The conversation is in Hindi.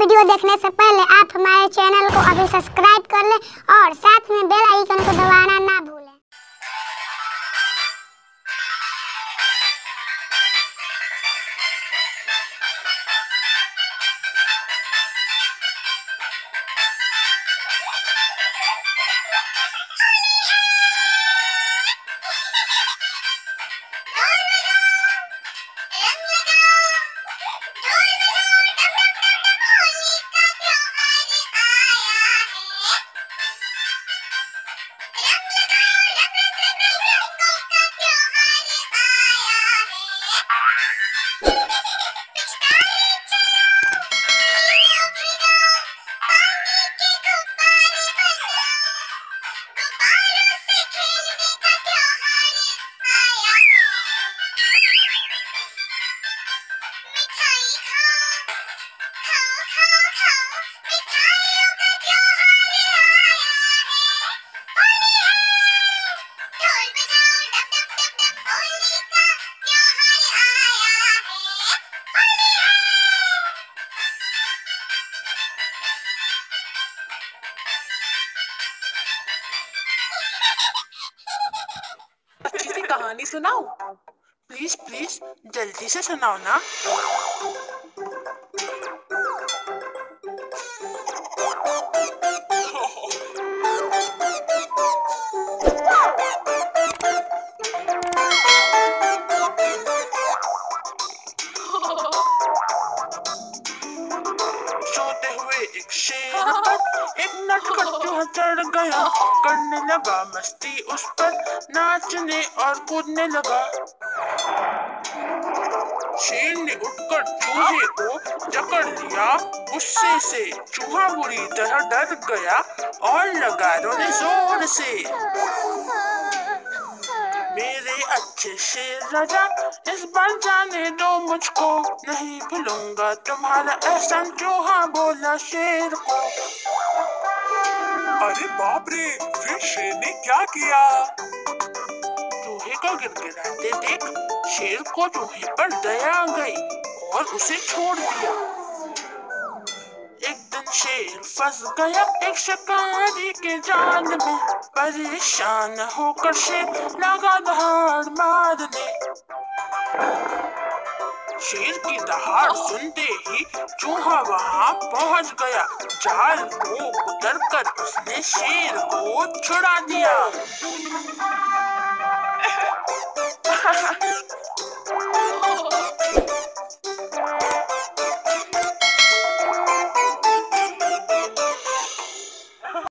वीडियो देखने से पहले आप हमारे चैनल को अभी सब्सक्राइब कर लें और साथ में बेल आइकन को दबाना कहानी सुनाओ। प्लीज़ प्लीज़ जल्दी से सुनाओ ना। शेर पर एक नटखट चूहा चढ़ गया। करने लगा मस्ती उस पर, नाचने और कूदने लगा। शेर ने उठकर चूहे को जकड़ लिया। गुस्से से चूहा बुरी तरह डर गया और लगा रोने ज़ोर से। अच्छे शेर राजा इस बार जाने दो मुझको। नहीं भूलूँगा तुम्हारा एहसान चूहा बोला शेर को? अरे बाप रे फिर शेर ने क्या किया? चूहे को गिड़गिड़ाते देख शेर को चूहे पर दया आ गई और उसे छोड़ दिया। शेर फंस गया एक शिकारी के जाल में परेशान होकर शेर लगा दहाड़ मारने। शेर की दहाड़ सुनते ही चूहा वहाँ पहुँच गया। जाल को उतर कर उसने शेर को छुड़ा दिया।